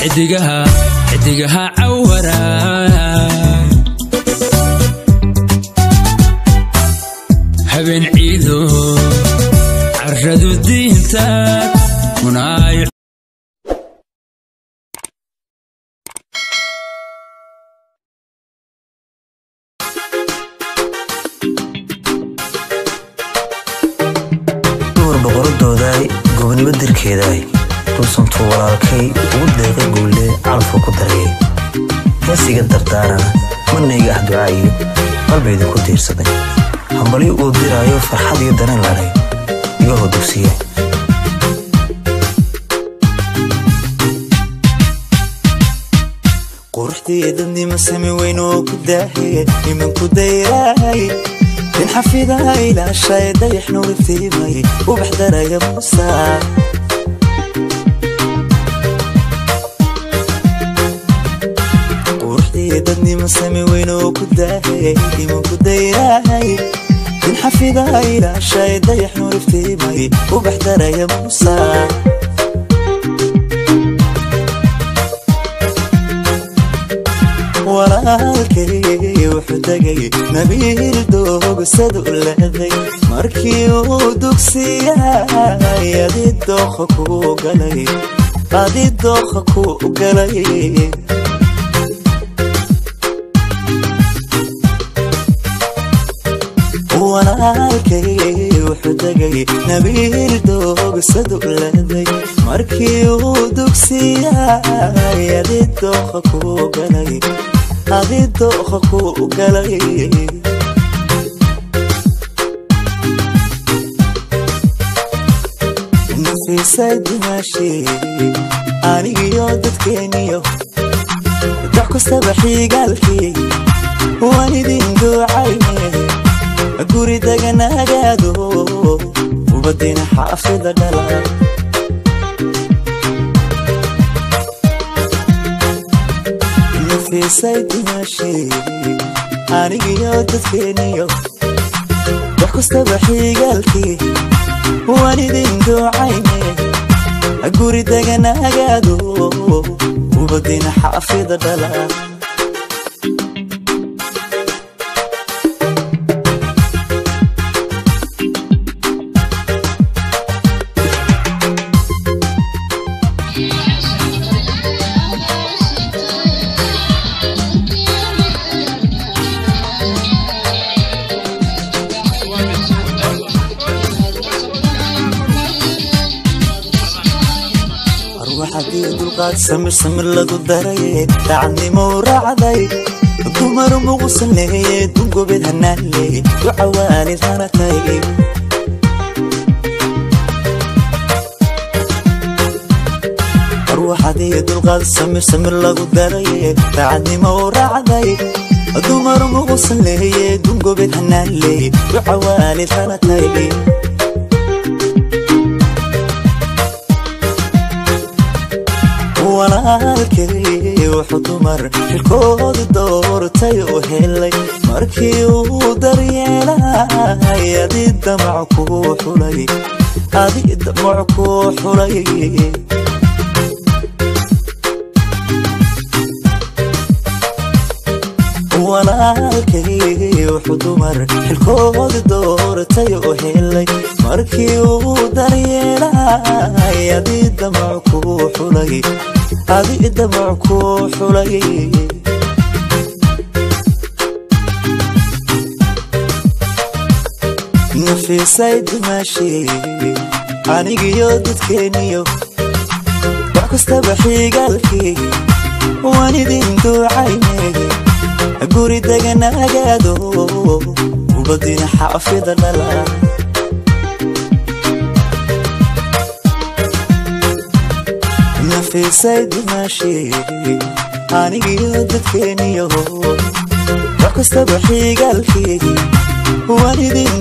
xidigaha xidigaha cawara. Habeen ciido carradu diinta munaay duur boqoradoodaay gobonimo dirkeedaay dulsantuu walaalkay ugu deeqay guulle calafku ku daryay heesiga dardaarana manayga ah ducaayo qalbayda ku diirsaday hambalyo uu diraayo farxad iyo dareen ladhay igahoo dugsiye quruxdii dadnima sami weyn oo ku daahe nimanku dayraay in xafidaha ilaashay dayax nuuriftiimay ubax daraya muusa ني مسامي وينو إيه كداهي كيمو كدايراهي كن حفيداي لا شاي دايح نور في ماي وبحضر يا موسى. ولاكي وحدقي نبيل دوق سد ولاغي مركي ودوكسي يا دي الدوخ كو قلي غادي الدوخ كو قلي adi dooqa ku galay walaalkay wuxuu tegay nabiil doogsadu leeday markii uu dugsiyay adi dooqa ku galay. Ku nafiisay dimaashii anigiyo dadkeeniyo dox kastaba xiigaalkii waan idin duucayne guri degan hagaado ubadayna xaafida dhala nafisay dumashay anigiyo dadkeeniyo wax kastaba xigaalkii waan idin ducayne guri degan hagaado ubadayna xaafida dhala وحدي دول قاد سمر سمر لدو دريت تعني مور عذي كمر مغسلني. دول قبيد هنالي. وعوالي ثانتي وحدي دول قاد سمر سمر لدو دريت تعني مور عذي دمر مغسلني. دول قبيد هنالي. وعوالي ثانتي walaalkay wuxuu dumar xilkoodi doortay u helay. Markii uu daryeelay adi damac ku xulay adi damac ku xulay. Walaalkay wuxuu dumar xilkoodi doortay u helay. Markii uu daryeelay adi damac ku xulay adi damac ku xulay nafiisay dimaashii anigiyo dadkeeniyo wax kastaba xiigaalkii waan idin duucayne guri deganagaado ubadina xaafida dhala fiisay dumaashee anigiyo dadkeenniyaho wax kastaba xiigaalkeegi waan idin